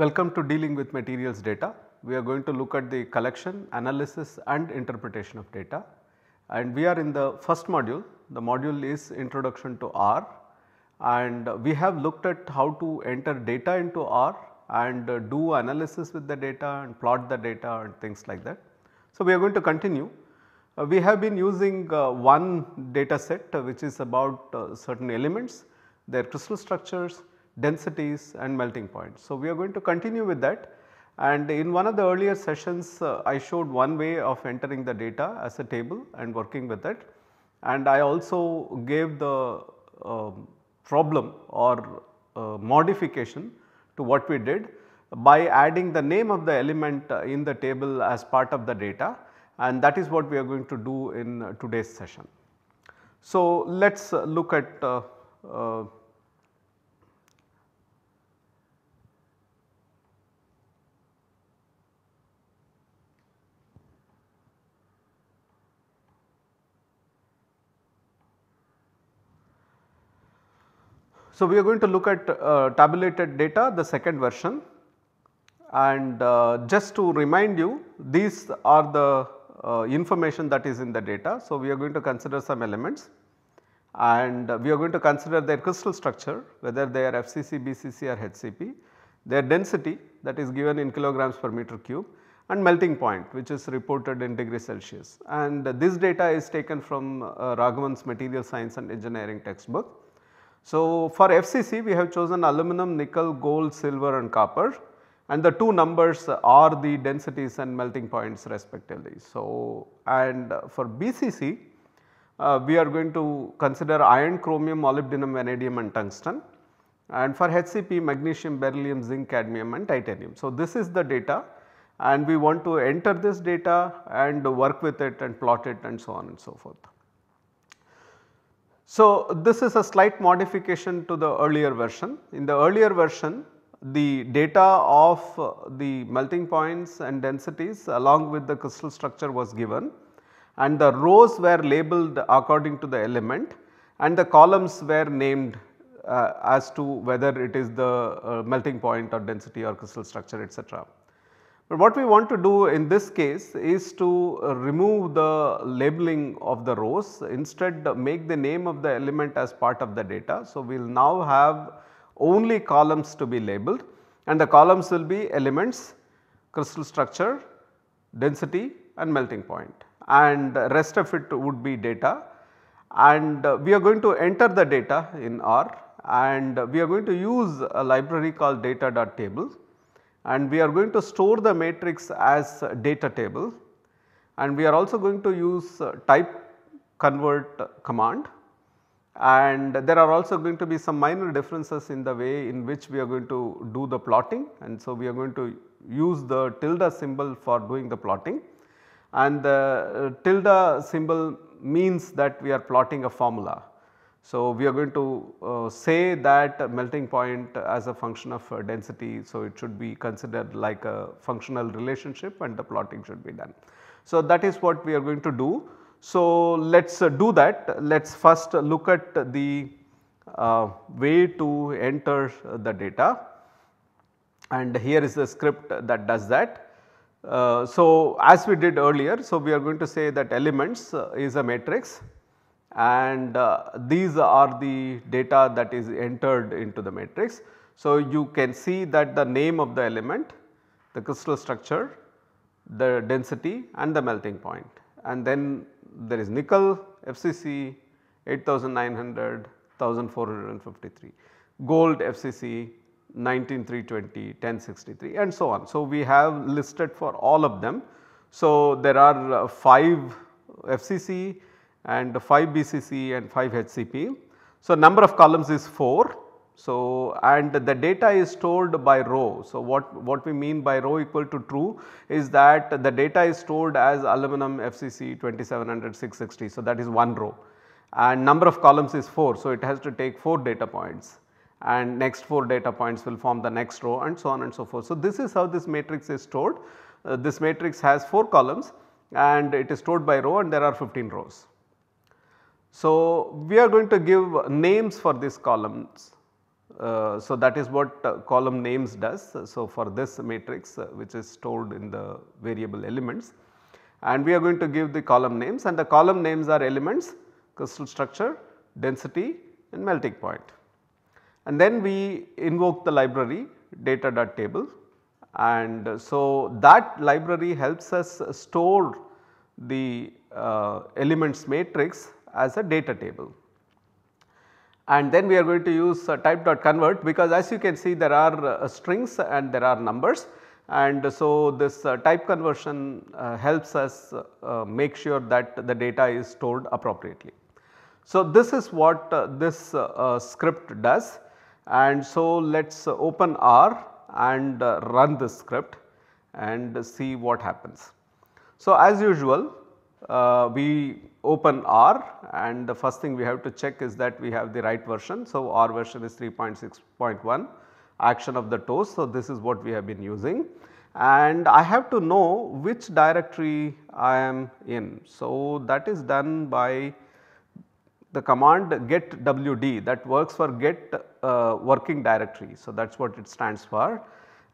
Welcome to dealing with materials data. We are going to look at the collection, analysis and interpretation of data and we are in the first module. The module is introduction to R and we have looked at how to enter data into R and do analysis with the data and plot the data and things like that. So, we are going to continue. Uh, we have been using uh, one data set uh, which is about uh, certain elements, their crystal structures, densities and melting points. So, we are going to continue with that and in one of the earlier sessions uh, I showed one way of entering the data as a table and working with it and I also gave the uh, problem or uh, modification to what we did by adding the name of the element uh, in the table as part of the data and that is what we are going to do in uh, today's session. So, let us look at So, we are going to look at uh, tabulated data the second version and uh, just to remind you these are the uh, information that is in the data. So, we are going to consider some elements and we are going to consider their crystal structure whether they are FCC, BCC or HCP, their density that is given in kilograms per meter cube and melting point which is reported in degree Celsius and this data is taken from uh, Raghavan's material science and engineering textbook. So, for FCC we have chosen aluminum, nickel, gold, silver and copper and the two numbers are the densities and melting points respectively. So, and for BCC uh, we are going to consider iron, chromium, molybdenum, vanadium and tungsten and for HCP magnesium, beryllium, zinc, cadmium and titanium. So, this is the data and we want to enter this data and work with it and plot it and so on and so forth. So, this is a slight modification to the earlier version. In the earlier version the data of uh, the melting points and densities along with the crystal structure was given and the rows were labeled according to the element and the columns were named uh, as to whether it is the uh, melting point or density or crystal structure etc. But what we want to do in this case is to remove the labeling of the rows instead make the name of the element as part of the data. So, we will now have only columns to be labeled and the columns will be elements, crystal structure, density and melting point. And rest of it would be data. And we are going to enter the data in R and we are going to use a library called data.table and we are going to store the matrix as data table. And we are also going to use uh, type convert command. And there are also going to be some minor differences in the way in which we are going to do the plotting. And so we are going to use the tilde symbol for doing the plotting. And the uh, tilde symbol means that we are plotting a formula. So, we are going to uh, say that melting point as a function of uh, density. So, it should be considered like a functional relationship and the plotting should be done. So, that is what we are going to do. So, let us uh, do that. Let us first look at the uh, way to enter the data and here is the script that does that. So, as we did earlier, so we are going to say that elements is a matrix and uh, these are the data that is entered into the matrix. So, you can see that the name of the element, the crystal structure, the density and the melting point and then there is nickel FCC 8900, 1453, gold FCC 19320, 1063 and so on. So, we have listed for all of them. So, there are uh, 5 FCC and 5 BCC and 5 HCP. So, number of columns is 4. So, and the data is stored by row. So, what, what we mean by row equal to true is that the data is stored as aluminum FCC 2700 660. So, that is one row and number of columns is 4. So, it has to take 4 data points and next 4 data points will form the next row and so on and so forth. So, this is how this matrix is stored. Uh, this matrix has 4 columns and it is stored by row and there are 15 rows. So, we are going to give names for these columns uh, so that is what uh, column names does. So, for this matrix uh, which is stored in the variable elements and we are going to give the column names and the column names are elements, crystal structure, density and melting point. And then we invoke the library data.table and so that library helps us store the uh, elements matrix as a data table. And then we are going to use uh, type.convert because as you can see there are uh, strings and there are numbers and so this uh, type conversion uh, helps us make sure that the data is stored appropriately. So this is what this script does and so let us open R and run this script and see what happens. So as usual uh, we open R and the first thing we have to check is that we have the right version. So, R version is 3.6.1 Action of the Toes. So, this is what we have been using and I have to know which directory I am in. So, that is done by the command get wd that works for get uh, working directory. So, that is what it stands for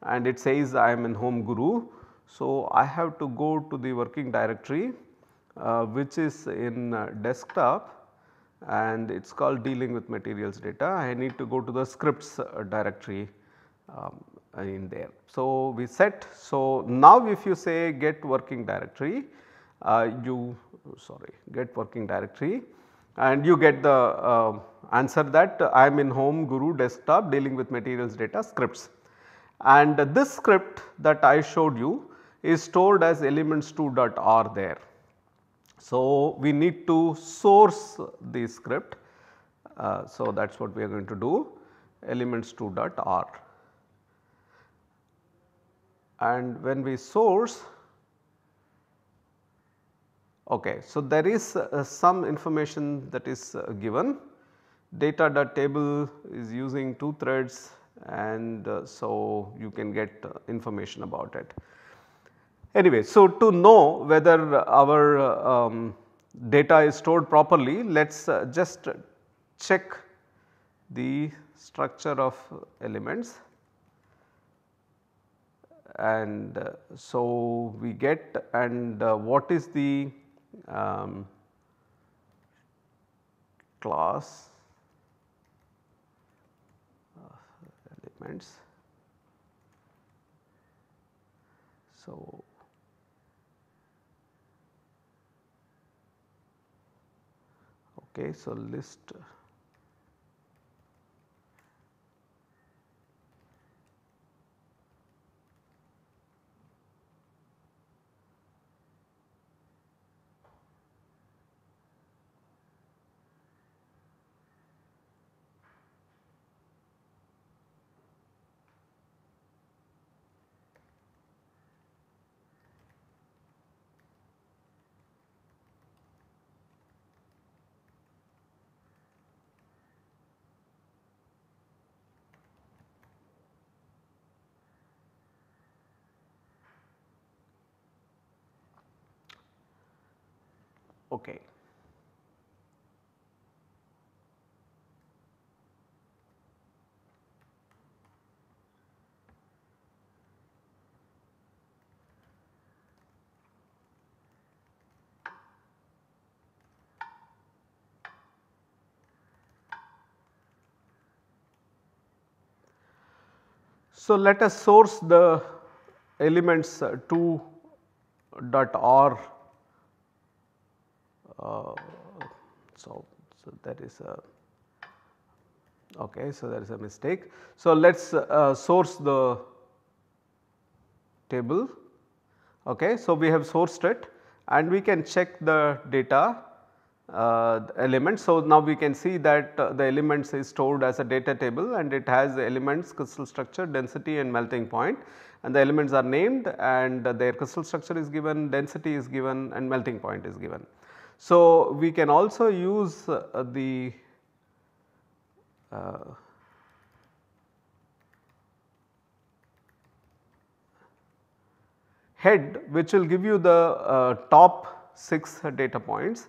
and it says I am in home guru. So, I have to go to the working directory which is in uh, desktop and it is called dealing with materials data. I need to go to the scripts uh, directory um, in there. So, we set so now if you say get working directory uh, you sorry get working directory and you get the uh, answer that I am in home guru desktop dealing with materials data scripts. And this script that I showed you is stored as elements2.r there. So, we need to source the script. Uh, so, that is what we are going to do elements2.r and when we source okay. So, there is uh, some information that is uh, given data.table is using 2 threads and uh, so you can get uh, information about it. Anyway, so to know whether our um, data is stored properly let us uh, just check the structure of elements and uh, so we get and uh, what is the um, class elements. So, okay, so list Okay. So, let us source the elements uh, 2 dot r so, so that is a okay so there is a mistake. So let us uh, source the table okay so we have sourced it and we can check the data uh, elements. So now we can see that uh, the elements is stored as a data table and it has elements crystal structure density and melting point and the elements are named and their crystal structure is given density is given and melting point is given. So, we can also use uh, the uh, head which will give you the uh, top 6 data points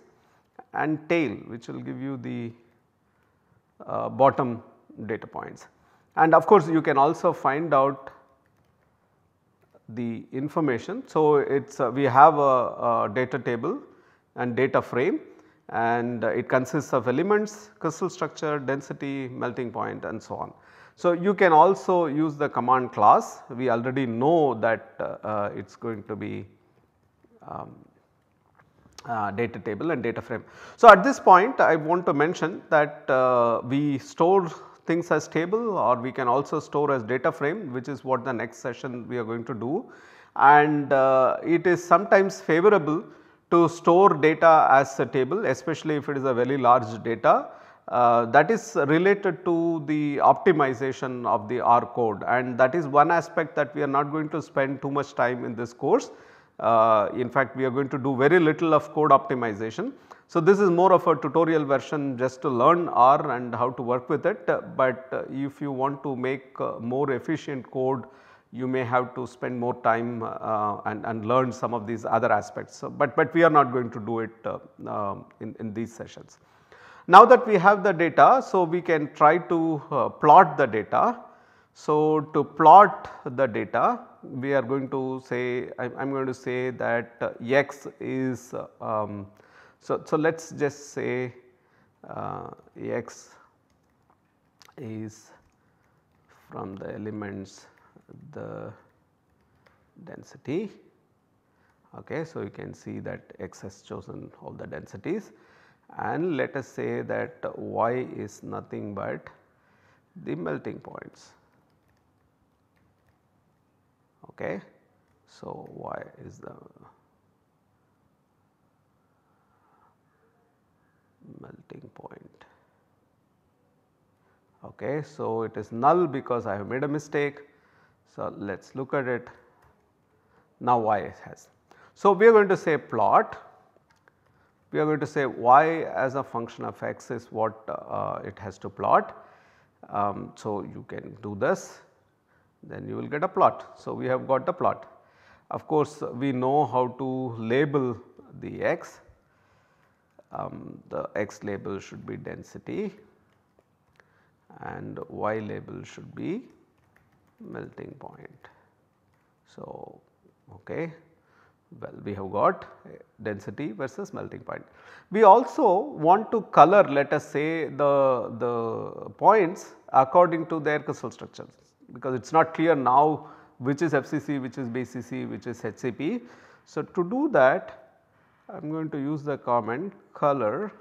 and tail which will give you the uh, bottom data points. And of course, you can also find out the information. So, it is uh, we have a, a, data table and data frame and it consists of elements, crystal structure, density, melting point and so on. So, you can also use the command class we already know that uh, uh it is going to be um, uh, data table and data frame. So, at this point I want to mention that uh, we store things as table or we can also store as data frame which is what the next session we are going to do. And uh, it is sometimes favorable to store data as a table especially if it is a very large data uh, that is related to the optimization of the R code and that is one aspect that we are not going to spend too much time in this course. Uh, in fact, we are going to do very little of code optimization. So, this is more of a tutorial version just to learn R and how to work with it, but if you want to make uh, more efficient code you may have to spend more time uh, and, and learn some of these other aspects. So, but, but we are not going to do it uh, um, in, in these sessions. Now that we have the data, so we can try to uh, plot the data. So, to plot the data we are going to say I am going to say that uh, x is um, so, so let us just say uh, x is from the elements the density. Okay, so, you can see that x has chosen all the densities and let us say that y is nothing but the melting points. Okay. So, y is the melting point. Okay. So, it is null because I have made a mistake so, let us look at it now y has. So, we are going to say plot, we are going to say y as a function of x is what uh, it has to plot. Um, so, you can do this then you will get a plot. So, we have got the plot. Of course, we know how to label the x, um, the x label should be density and y label should be melting point. So, okay. Well, we have got density versus melting point. We also want to color let us say the, the points according to their crystal structures because it is not clear now which is FCC, which is BCC, which is HCP. So, to do that I am going to use the comment color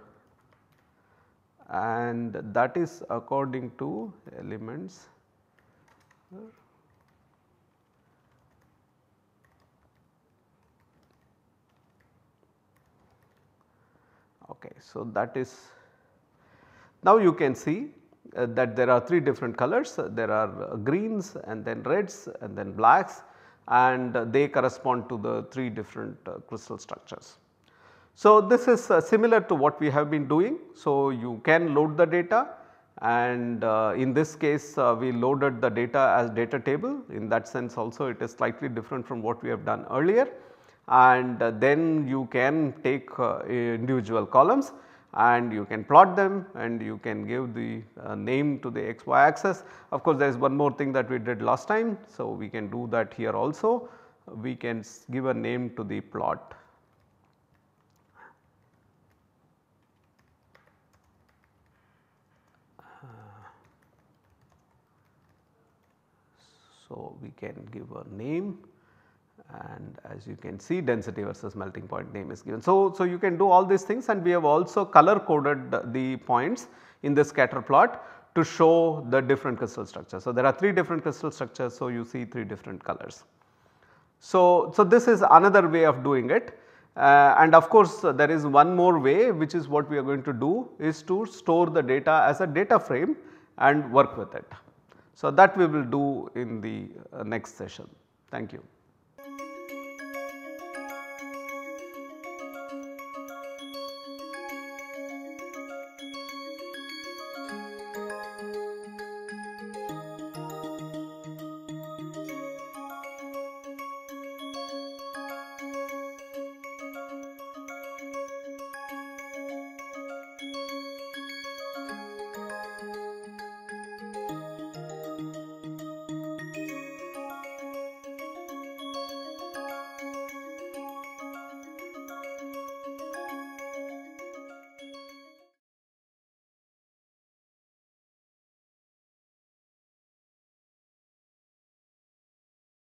and that is according to elements Okay, so that is now you can see uh, that there are 3 different colors uh, there are uh, greens and then reds and then blacks and they correspond to the 3 different uh, crystal structures. So, this is uh, similar to what we have been doing. So, you can load the data and uh, in this case uh, we loaded the data as data table in that sense also it is slightly different from what we have done earlier and uh, then you can take uh, individual columns and you can plot them and you can give the uh, name to the xy axis. Of course, there is one more thing that we did last time. So, we can do that here also we can give a name to the plot So, we can give a name and as you can see density versus melting point name is given. So, so you can do all these things and we have also color coded the points in the scatter plot to show the different crystal structures. So, there are 3 different crystal structures. So, you see 3 different colors. So, so this is another way of doing it uh, and of course, uh, there is one more way which is what we are going to do is to store the data as a data frame and work with it. So, that we will do in the uh, next session. Thank you.